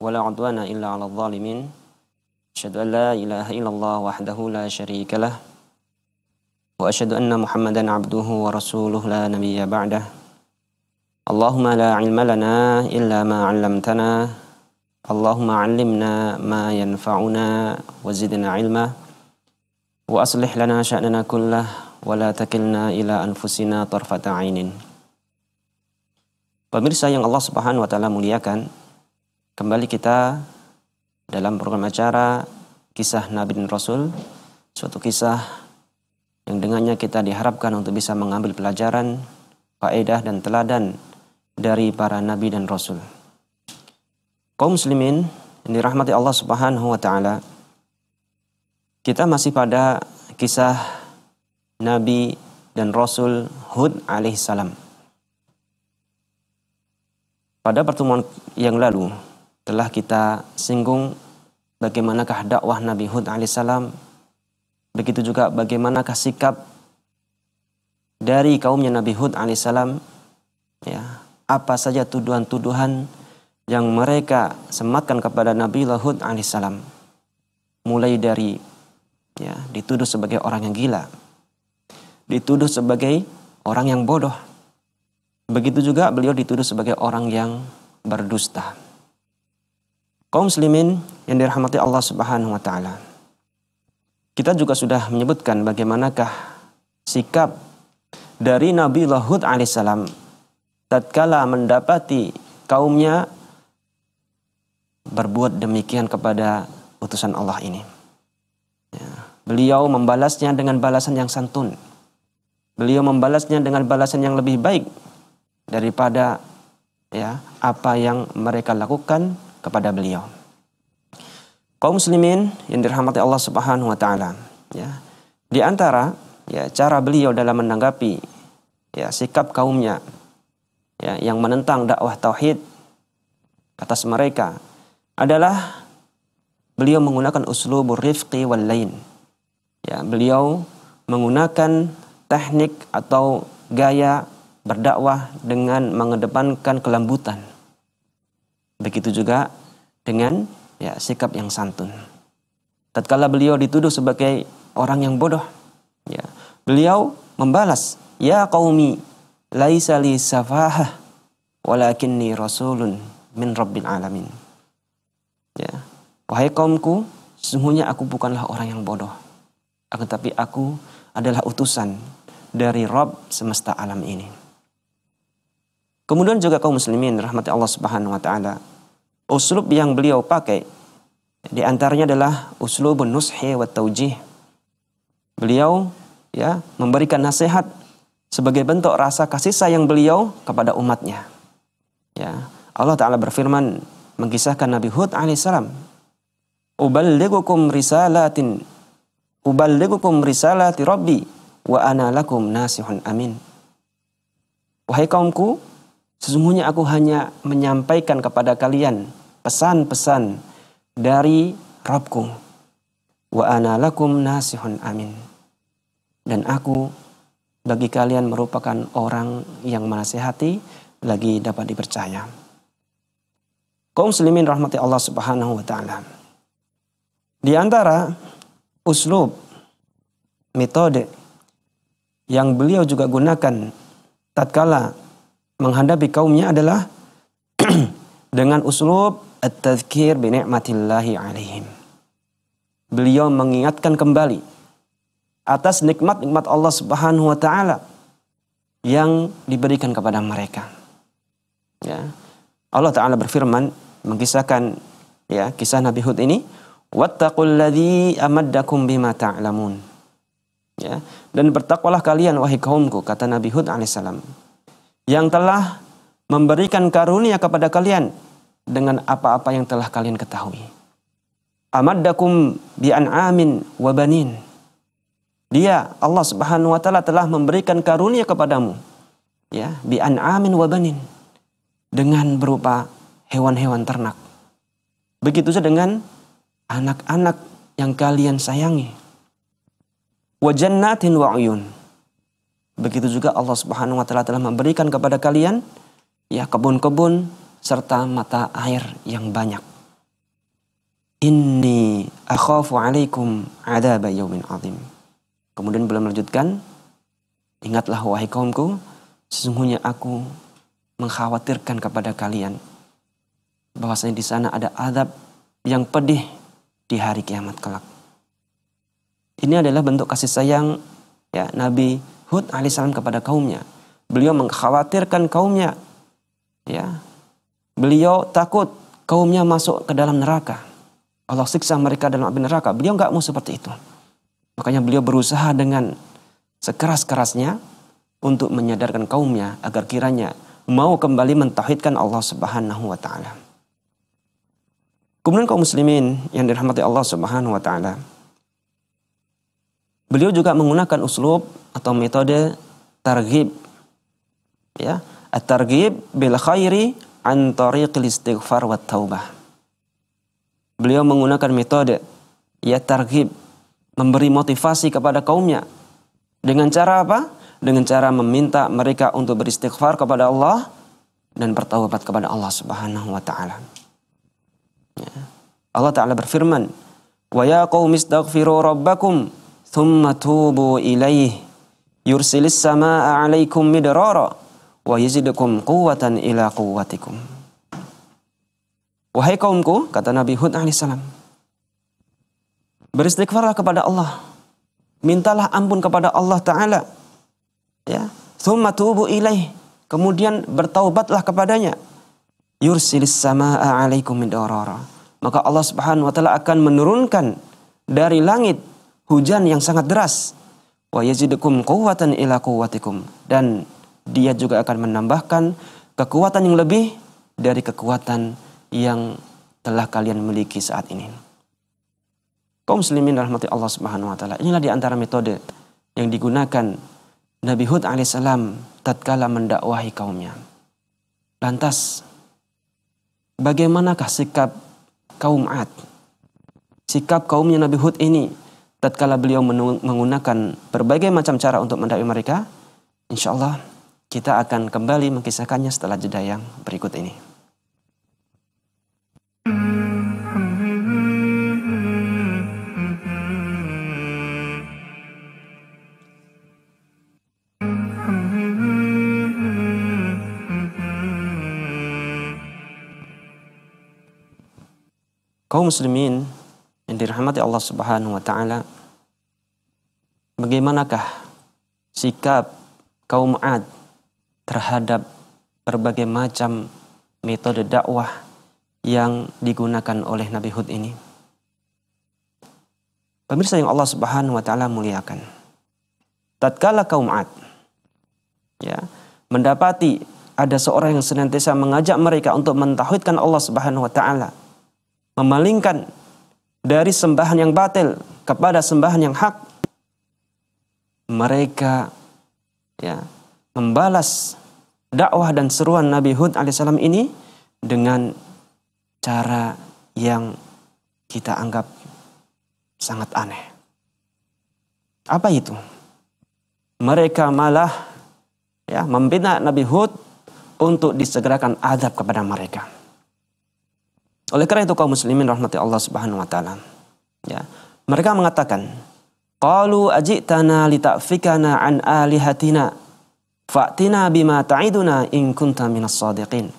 Wala 'udwana illa 'alal zalimin. Asyhadu an la ilaha illallah wahdahu la syarika lah. Wa asyhadu anna Muhammadan 'abduhu wa rasuluhu la nabiyya ba'dah. Allahumma la 'ilma lana illa ma 'allamtana. Allahumma 'allimna ma yanfa'una wa zidna 'ilma. Wa aslih lana sya'nana kullah wa la takilna ila anfusina tarfata 'ainin. Pemirsa yang Allah Subhanahu wa taala muliakan, kembali kita dalam program acara kisah Nabi dan Rasul, suatu kisah yang dengannya kita diharapkan untuk bisa mengambil pelajaran, faedah dan teladan dari para nabi dan rasul kaum muslimin yang dirahmati Allah Subhanahu wa taala. Kita masih pada kisah Nabi dan Rasul Hud alaihissalam. Pada pertemuan yang lalu telah kita singgung bagaimanakah dakwah Nabi Hud alaihissalam. Begitu juga bagaimanakah sikap dari kaumnya Nabi Hud alaihissalam. Ya, apa saja tuduhan-tuduhan yang mereka sematkan kepada Nabi Hud alaihissalam. Mulai dari ya, dituduh sebagai orang yang gila, dituduh sebagai orang yang bodoh. Begitu juga beliau dituduh sebagai orang yang berdusta. Kaum muslimin yang dirahmati Allah Subhanahu wa taala. Kita juga sudah menyebutkan bagaimanakah sikap dari Nabi Hud alaihissalam tatkala mendapati kaumnya berbuat demikian kepada utusan Allah ini. Ya. Beliau membalasnya dengan balasan yang santun. Beliau membalasnya dengan balasan yang lebih baik daripada ya apa yang mereka lakukan kepada beliau. Kaum muslimin yang dirahmati Allah Subhanahu wa taala, ya. Di antara ya cara beliau dalam menanggapi ya sikap kaumnya ya yang menentang dakwah tauhid atas mereka adalah beliau menggunakan uslubur rifqi wal lain. Ya, beliau menggunakan teknik atau gaya berdakwah dengan mengedepankan kelembutan. Begitu juga dengan ya sikap yang santun. Tatkala beliau dituduh sebagai orang yang bodoh, ya, beliau membalas, "Ya qaumi, laisa li safahah, walakinni rasulun min rabbil alamin." Ya. Wahai kaumku, sesungguhnya aku bukanlah orang yang bodoh. Akan tapi aku adalah utusan dari Rob semesta alam ini. Kemudian juga kaum muslimin rahmati Allah Subhanahu wa taala. Uslub yang beliau pakai di antaranya adalah uslubun nushi wa taujih. Beliau ya memberikan nasihat sebagai bentuk rasa kasih sayang beliau kepada umatnya. Ya, Allah taala berfirman mengisahkan Nabi Hud alaihissalam. Uballigukum risalatin uballigukum risalati rabbi wa ana lakum nasihun amin. Wahai kaumku, sesungguhnya aku hanya menyampaikan kepada kalian pesan-pesan dari Rabbku. Wa ana lakum nasihun amin. Dan aku bagi kalian merupakan orang yang menasehati lagi dapat dipercaya kaum muslimin rahmati Allah Subhanahu wa taala. Di antara uslub metode yang beliau juga gunakan tatkala menghadapi kaumnya adalah dengan uslub at-tadhkir bi ni'matillahi alaihim. Beliau mengingatkan kembali atas nikmat-nikmat Allah Subhanahu wa taala yang diberikan kepada mereka. Ya. Allah Ta'ala berfirman mengisahkan ya kisah Nabi Hud ini wattaqul ladzi amaddakum bima ta'lamun ya dan bertakwalah kalian wahai kaumku kata Nabi Hud alaihissalam yang telah memberikan karunia kepada kalian dengan apa-apa yang telah kalian ketahui. Amaddakum bi an'amin wa banin. Dia Allah Subhanahu wa taala telah memberikan karunia kepadamu ya bi an'amin wa banin dengan berupa hewan-hewan ternak. Begitu saja dengan anak-anak yang kalian sayangi. Wa jannatin wa uyun. Begitu juga Allah Subhanahu wa taala telah memberikan kepada kalian ya kebun-kebun serta mata air yang banyak. Inni akhafu alaikum adab yaumin azim. Kemudian belum melanjutkan, ingatlah wahai kaumku, sesungguhnya aku mengkhawatirkan kepada kalian bahwasanya di sana ada adab yang pedih di hari kiamat kelak. Ini adalah bentuk kasih sayang ya Nabi Hud alaihissalam kepada kaumnya. Beliau mengkhawatirkan kaumnya ya Beliau takut kaumnya masuk ke dalam neraka. Allah siksa mereka dalam api neraka. Beliau nggak mau seperti itu. Makanya beliau berusaha dengan sekeras-kerasnya untuk menyadarkan kaumnya agar kiranya mau kembali mentauhidkan Allah Subhanahu wa taala. Kemudian kaum muslimin yang dirahmati Allah Subhanahu wa taala. Beliau juga menggunakan uslub atau metode targhib. Ya, at-targhib bil khairi an tariqil istighfar wa taubah. Beliau menggunakan metode ya targhib memberi motivasi kepada kaumnya dengan cara apa? Dengan cara meminta mereka untuk beristighfar kepada Allah dan bertaubat kepada Allah Subhanahu wa taala. Ya. Allah taala berfirman, "Wa ya qaumi rabbakum tubu ilaihi yursilis samaa'a 'alaikum midrara wa yazidukum quwwatan ila quwwatikum. Wahai kaumku, kata Nabi Hud alaihissalam, beristighfarlah kepada Allah. Mintalah ampun kepada Allah Ta'ala. Ya. Thumma tubu ilaih. Kemudian bertaubatlah kepadanya. Yursilis sama'a alaikum. Maka Allah Subhanahu wa taala akan menurunkan dari langit hujan yang sangat deras. Wa yazidukum quwwatan ila quwwatikum dan dia juga akan menambahkan kekuatan yang lebih dari kekuatan yang telah kalian miliki saat ini. Kaum muslimin rahmati Allah Subhanahu wa taala. Inilah di antara metode yang digunakan Nabi Hud alaihissalam tatkala mendakwahi kaumnya. Lantas bagaimanakah sikap kaum Ad? Sikap kaumnya Nabi Hud ini tatkala beliau menggunakan berbagai macam cara untuk mendakwai mereka? Insyaallah kita akan kembali mengkisahkannya setelah jeda yang berikut ini. Kaum muslimin dirahmati Allah Subhanahu wa taala bagaimanakah sikap kaum Ad terhadap berbagai macam metode dakwah yang digunakan oleh Nabi Hud ini. Pemirsa yang Allah Subhanahu wa taala muliakan. Tatkala kaum Ad ya, mendapati ada seorang yang senantiasa mengajak mereka untuk mentauhidkan Allah Subhanahu wa taala, memalingkan dari sembahan yang batil kepada sembahan yang hak, mereka ya membalas dakwah dan seruan Nabi Hud alaihissalam ini dengan cara yang kita anggap sangat aneh. Apa itu? Mereka malah ya membina Nabi Hud untuk disegerakan adab kepada mereka. Oleh karena itu kaum muslimin rahmati Allah Subhanahu wa taala. Ya, mereka mengatakan, "Qalu ajitana lita'fikana an alihatina Fa'tina bima ta'iduna in kunta minas sadiqin.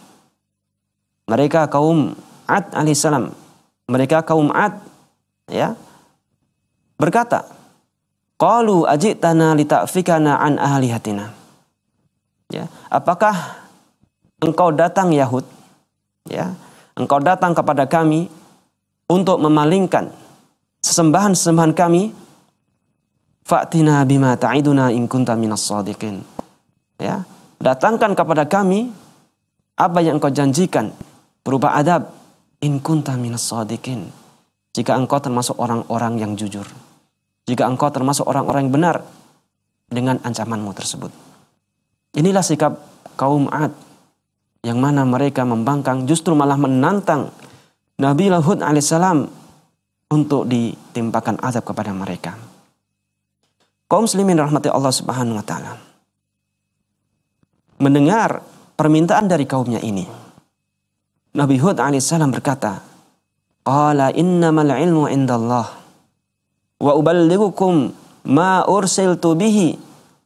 Mereka kaum Ad alaihissalam. Mereka kaum Ad ya berkata, Qalu ajitana lita'fikana an ahlihatina. Ya, apakah engkau datang Yahud? Ya, engkau datang kepada kami untuk memalingkan sesembahan-sesembahan kami Fa'tina bima ta'iduna in kunta minas sadiqin ya datangkan kepada kami apa yang engkau janjikan berupa adab in kunta minas sadiqin. Jika engkau termasuk orang-orang yang jujur. Jika engkau termasuk orang-orang yang benar dengan ancamanmu tersebut. Inilah sikap kaum Ad yang mana mereka membangkang justru malah menantang Nabi Hud alaihissalam untuk ditimpakan azab kepada mereka. Kaum muslimin rahmati Allah subhanahu wa ta'ala. Mendengar permintaan dari kaumnya ini. Nabi Hud alaihissalam berkata, Qala innamal ilmu indallah wa uballigukum ma ursiltu bihi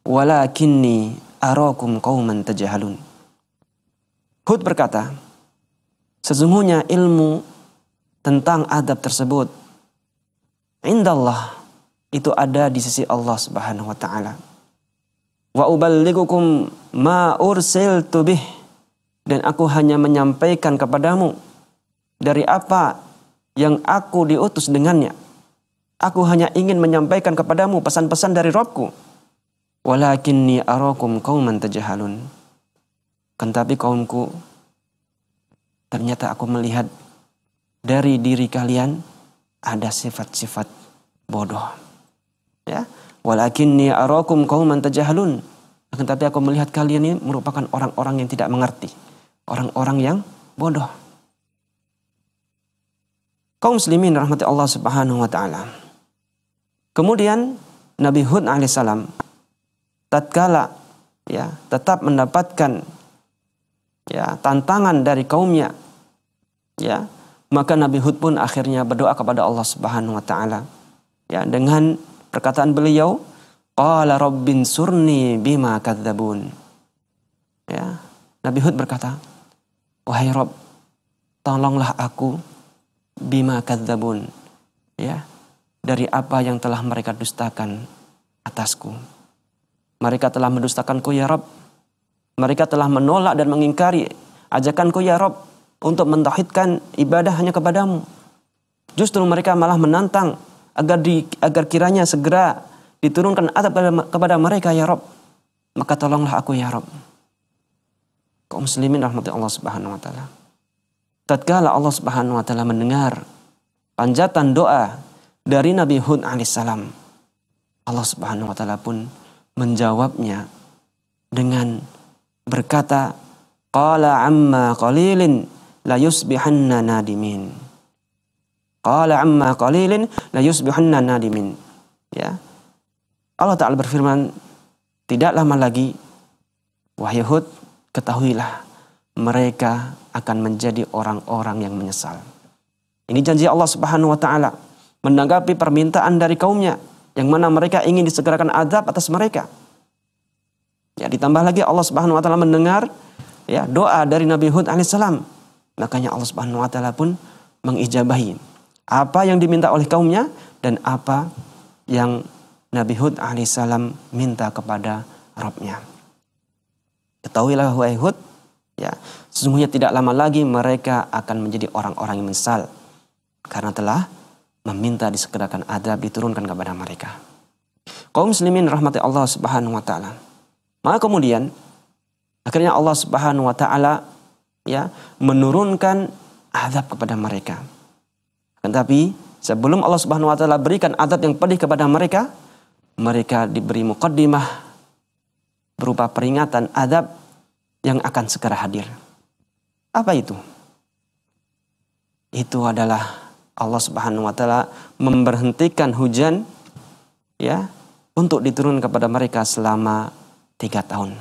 walakinni arakum qauman tajahalun. Hud berkata, sesungguhnya ilmu tentang adab tersebut indallah itu ada di sisi Allah Subhanahu wa taala. Wa uballigukum ma ursiltu bih dan aku hanya menyampaikan kepadamu dari apa yang aku diutus dengannya. Aku hanya ingin menyampaikan kepadamu pesan-pesan dari Robku. Walakinni arakum qauman tajahalun. Kan tapi kaumku, ternyata aku melihat dari diri kalian ada sifat-sifat bodoh. Ya, walakinni arakum qauman tajahalun. Tapi aku melihat kalian ini merupakan orang-orang yang tidak mengerti, orang-orang yang bodoh. Kaum muslimin rahmati Allah Subhanahu wa taala. Kemudian Nabi Hud alaihissalam tatkala ya tetap mendapatkan ya tantangan dari kaumnya. Ya maka Nabi Hud pun akhirnya berdoa kepada Allah Subhanahu wa taala. Ya dengan perkataan beliau qala rabbin surni bima kadzabun. Ya Nabi Hud berkata wahai Rob tolonglah aku bima kadzabun. Ya dari apa yang telah mereka dustakan atasku. Mereka telah mendustakanku ya Rob mereka telah menolak dan mengingkari ajakanku ya Rob untuk mentauhidkan ibadah hanya kepadamu. Justru mereka malah menantang agar di, agar kiranya segera diturunkan azab kepada, mereka ya Rob. Maka tolonglah aku ya Rob. Kaum muslimin rahmati Allah Subhanahu wa taala. Tatkala Allah Subhanahu wa taala mendengar panjatan doa dari Nabi Hud alaihissalam, Allah Subhanahu wa taala pun menjawabnya dengan berkata, Qala amma qalilin la yusbihanna nadimin. Qala amma qalilin la yusbihanna nadimin. Ya. Allah Ta'ala berfirman, tidak lama lagi, wahai Hud, ketahuilah mereka akan menjadi orang-orang yang menyesal. Ini janji Allah Subhanahu wa taala menanggapi permintaan dari kaumnya yang mana mereka ingin disegerakan adab atas mereka. Ya, ditambah lagi Allah Subhanahu wa taala mendengar ya doa dari Nabi Hud alaihissalam. Makanya Allah Subhanahu wa taala pun mengijabahi apa yang diminta oleh kaumnya dan apa yang Nabi Hud alaihissalam minta kepada Rabbnya. Ketahuilah wahai Hud, ya, sesungguhnya tidak lama lagi mereka akan menjadi orang-orang yang menyesal karena telah meminta disegerakan adab diturunkan kepada mereka. Kaum muslimin rahmati Allah Subhanahu wa taala. Maka kemudian akhirnya Allah Subhanahu wa taala ya menurunkan azab kepada mereka. Tetapi sebelum Allah Subhanahu wa taala berikan azab yang pedih kepada mereka, mereka diberi mukaddimah berupa peringatan azab yang akan segera hadir. Apa itu? Itu adalah Allah Subhanahu wa taala memberhentikan hujan ya untuk diturunkan kepada mereka selama tiga tahun.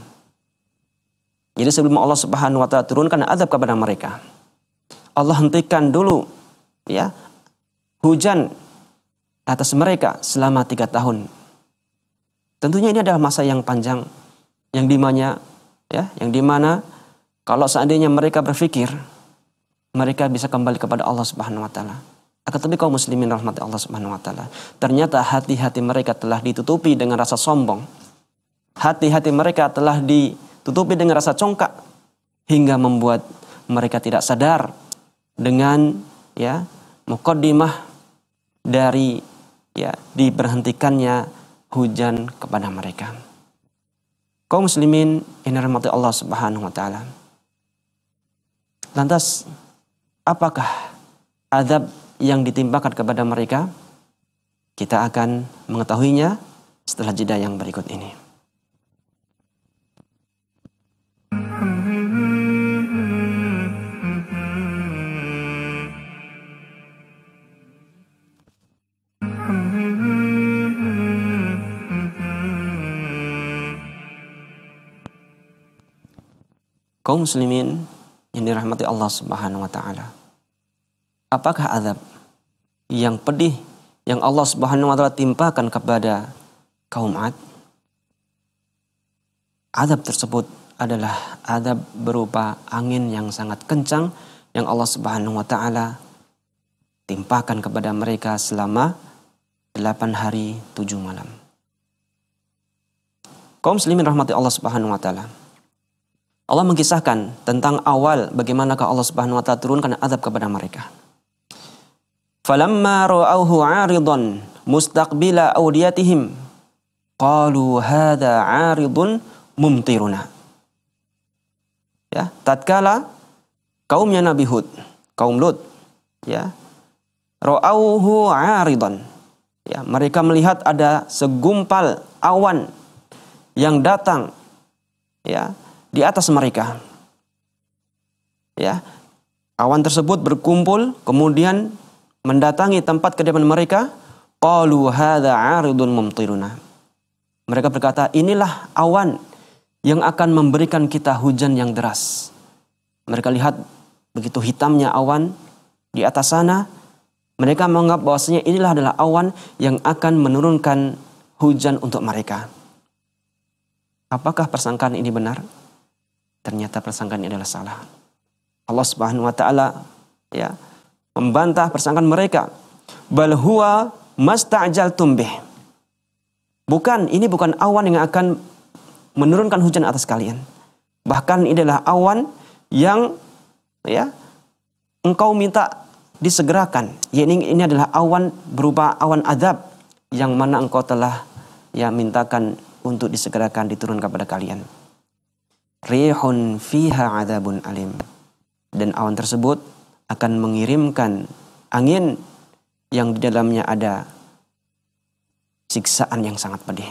Jadi sebelum Allah Subhanahu wa taala turunkan azab kepada mereka, Allah hentikan dulu ya hujan atas mereka selama tiga tahun. Tentunya ini adalah masa yang panjang yang di mana ya yang di mana kalau seandainya mereka berpikir mereka bisa kembali kepada Allah Subhanahu wa taala. Akan tetapi kaum muslimin rahmat Allah Subhanahu wa taala, ternyata hati-hati mereka telah ditutupi dengan rasa sombong hati-hati mereka telah ditutupi dengan rasa congkak hingga membuat mereka tidak sadar dengan ya mukaddimah dari ya diberhentikannya hujan kepada mereka. Kaum muslimin ini rahmati Allah Subhanahu wa taala. Lantas apakah azab yang ditimpakan kepada mereka? Kita akan mengetahuinya setelah jeda yang berikut ini. Kaum muslimin yang dirahmati Allah Subhanahu wa taala. Apakah azab yang pedih yang Allah Subhanahu wa taala timpakan kepada kaum Ad? Azab tersebut adalah azab berupa angin yang sangat kencang yang Allah Subhanahu wa taala timpakan kepada mereka selama delapan hari tujuh malam. Kaum muslimin rahmati Allah Subhanahu wa taala. Allah mengisahkan tentang awal bagaimanakah Allah Subhanahu wa taala turunkan azab kepada mereka. Falamma ra'awhu 'aridan mustaqbila awdiyatihim qalu hadha 'aridun mumtiruna. Ya, tatkala kaumnya Nabi Hud, kaum Lut, ya, ra'awhu 'aridan. Ya, mereka melihat ada segumpal awan yang datang ya di atas mereka. Ya. Awan tersebut berkumpul kemudian mendatangi tempat kediaman mereka. Qalu hadza 'aridun mumtiruna. Mereka berkata, inilah awan yang akan memberikan kita hujan yang deras. Mereka lihat begitu hitamnya awan di atas sana. Mereka menganggap bahwasanya inilah adalah awan yang akan menurunkan hujan untuk mereka. Apakah persangkaan ini benar? Ternyata persangkaan ini adalah salah. Allah Subhanahu wa taala ya membantah persangkaan mereka. Bal huwa masta'jaltum bih. Bukan, ini bukan awan yang akan menurunkan hujan atas kalian. Bahkan ini adalah awan yang ya engkau minta disegerakan. Ini, ini adalah awan berupa awan azab yang mana engkau telah ya mintakan untuk disegerakan diturun kepada kalian rihun fiha adabun alim. Dan awan tersebut akan mengirimkan angin yang di dalamnya ada siksaan yang sangat pedih.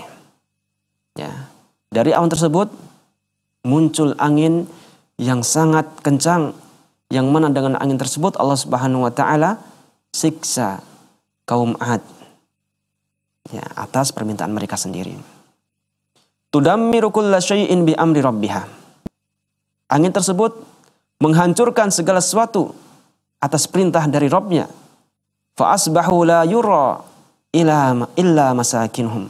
Ya. Dari awan tersebut muncul angin yang sangat kencang yang mana dengan angin tersebut Allah Subhanahu wa taala siksa kaum Ad ya atas permintaan mereka sendiri. Tudammiru kulla syai'in bi amri rabbiha Angin tersebut menghancurkan segala sesuatu atas perintah dari Robnya. Fa'asbahu la yura illa, illa masakinhum.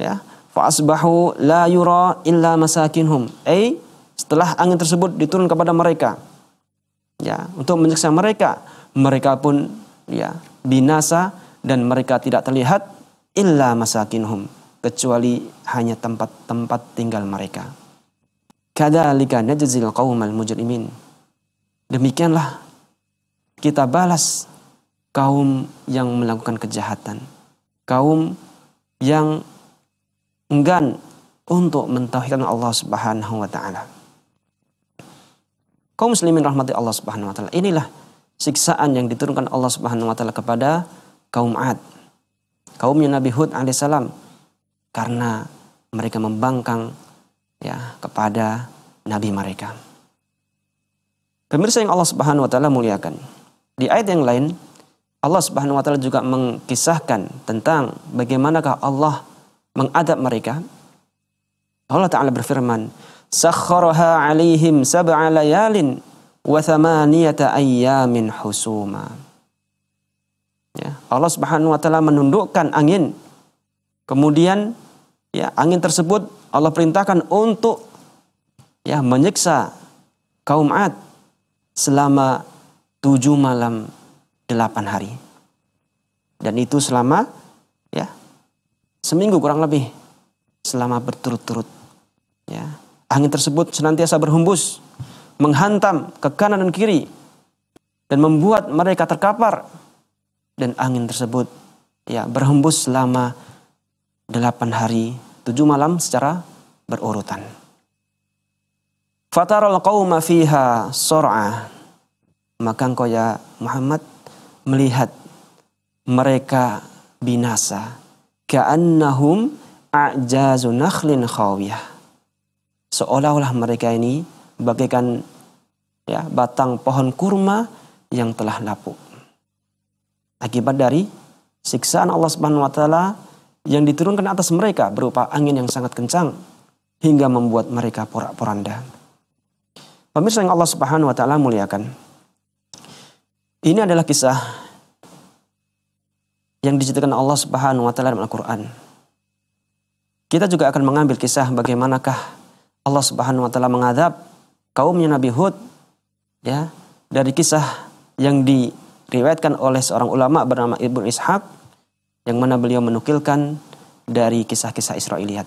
Ya, fa'asbahu la yura illa masakinhum. Eh, setelah angin tersebut diturun kepada mereka, ya, untuk menyiksa mereka, mereka pun ya binasa dan mereka tidak terlihat illa masakinhum kecuali hanya tempat-tempat tinggal mereka. Kadzalika najzil qaumal mujrimin. Demikianlah kita balas kaum yang melakukan kejahatan. Kaum yang enggan untuk mentauhidkan Allah Subhanahu wa taala. Kaum muslimin rahmati Allah Subhanahu wa taala. Inilah siksaan yang diturunkan Allah Subhanahu wa taala kepada kaum Ad. Kaumnya Nabi Hud alaihissalam karena mereka membangkang ya kepada nabi mereka. Pemirsa yang Allah Subhanahu wa taala muliakan. Di ayat yang lain Allah Subhanahu wa taala juga mengkisahkan tentang bagaimanakah Allah mengadab mereka. Allah taala berfirman, "Sakhkharaha 'alaihim sab'a layalin wa thamaniyata ayyamin husuma." Ya, Allah Subhanahu wa taala menundukkan angin. Kemudian ya, angin tersebut Allah perintahkan untuk ya menyiksa kaum Ad selama tujuh malam delapan hari. Dan itu selama ya seminggu kurang lebih selama berturut-turut. Ya, angin tersebut senantiasa berhembus menghantam ke kanan dan kiri dan membuat mereka terkapar dan angin tersebut ya berhembus selama delapan hari tujuh malam secara berurutan. Fataral qawma fiha sor'a maka engkau ya Muhammad melihat mereka binasa. Ka'annahum a'jazu nakhlin khawiyah. Seolah-olah mereka ini bagaikan ya batang pohon kurma yang telah lapuk. Akibat dari siksaan Allah Subhanahu wa taala yang diturunkan atas mereka berupa angin yang sangat kencang hingga membuat mereka porak-poranda. Pemirsa yang Allah Subhanahu wa taala muliakan. Ini adalah kisah yang diceritakan Allah Subhanahu wa taala dalam Al-Qur'an. Kita juga akan mengambil kisah bagaimanakah Allah Subhanahu wa taala mengadab kaumnya Nabi Hud ya dari kisah yang diriwayatkan oleh seorang ulama bernama Ibnu Ishaq yang mana beliau menukilkan dari kisah-kisah Israiliyat.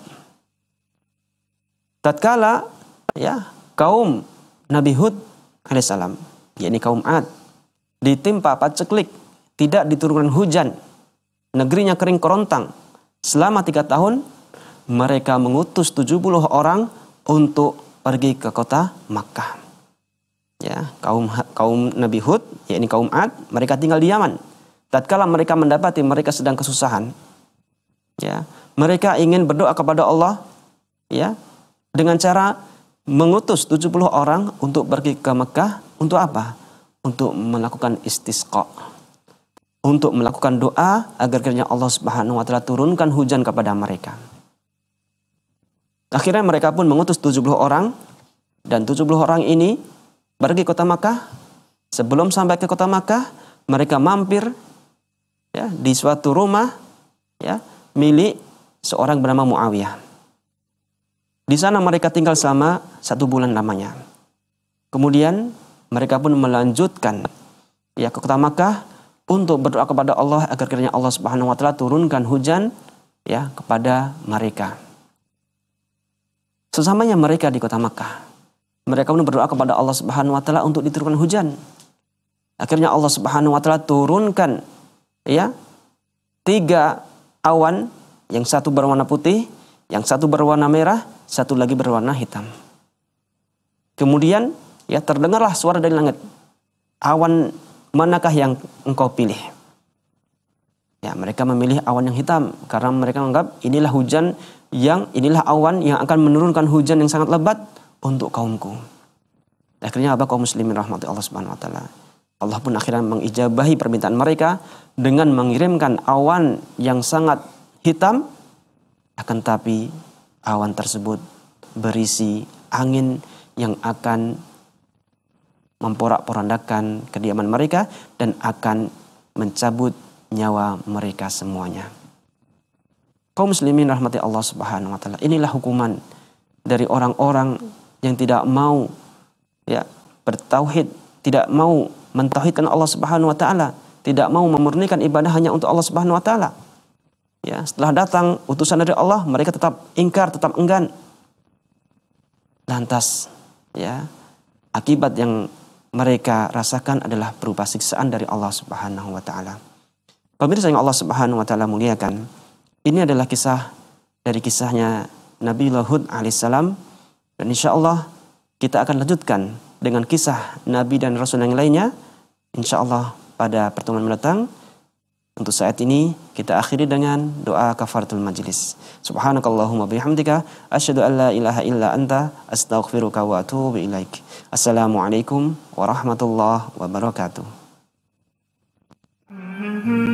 Tatkala ya kaum Nabi Hud alaihissalam, yakni kaum Ad, ditimpa paceklik, tidak diturunkan hujan, negerinya kering kerontang. Selama tiga tahun, mereka mengutus 70 orang untuk pergi ke kota Makkah. Ya, kaum kaum Nabi Hud, yakni kaum Ad, mereka tinggal di Yaman. Tatkala mereka mendapati mereka sedang kesusahan, ya, mereka ingin berdoa kepada Allah, ya, dengan cara mengutus 70 orang untuk pergi ke Mekah untuk apa? Untuk melakukan istisqa. Untuk melakukan doa agar kiranya Allah Subhanahu wa taala turunkan hujan kepada mereka. Akhirnya mereka pun mengutus 70 orang dan 70 orang ini pergi ke kota Makkah. Sebelum sampai ke kota Makkah, mereka mampir ya di suatu rumah ya milik seorang bernama Muawiyah. Di sana mereka tinggal selama satu bulan lamanya. Kemudian mereka pun melanjutkan ya ke kota Makkah untuk berdoa kepada Allah agar kiranya Allah Subhanahu wa taala turunkan hujan ya kepada mereka. Sesamanya mereka di kota Makkah, mereka pun berdoa kepada Allah Subhanahu wa taala untuk diturunkan hujan. Akhirnya Allah Subhanahu wa taala turunkan ya tiga awan yang satu berwarna putih, yang satu berwarna merah, satu lagi berwarna hitam. Kemudian ya terdengarlah suara dari langit. Awan manakah yang engkau pilih? Ya, mereka memilih awan yang hitam karena mereka menganggap inilah hujan yang inilah awan yang akan menurunkan hujan yang sangat lebat untuk kaumku. Akhirnya apa kaum muslimin rahmati Allah Subhanahu wa taala. Allah pun akhirnya mengijabahi permintaan mereka dengan mengirimkan awan yang sangat hitam akan tapi awan tersebut berisi angin yang akan memporak-porandakan kediaman mereka dan akan mencabut nyawa mereka semuanya. Kaum muslimin rahmati Allah Subhanahu wa taala. Inilah hukuman dari orang-orang yang tidak mau ya bertauhid, tidak mau mentauhidkan Allah Subhanahu wa taala, tidak mau memurnikan ibadah hanya untuk Allah Subhanahu wa taala. Ya, setelah datang utusan dari Allah, mereka tetap ingkar, tetap enggan. Lantas, ya, akibat yang mereka rasakan adalah berupa siksaan dari Allah Subhanahu wa taala. Pemirsa yang Allah Subhanahu wa taala muliakan, ini adalah kisah dari kisahnya Nabi Hud alaihissalam dan insya Allah kita akan lanjutkan dengan kisah Nabi dan Rasul yang lainnya Insya Allah pada pertemuan mendatang. Untuk saat ini kita akhiri dengan doa kafaratul majlis. Subhanakallahumma bihamdika asyhadu an la ilaha illa anta astaghfiruka wa atubu ilaik. Assalamualaikum warahmatullahi wabarakatuh. Mm-hmm.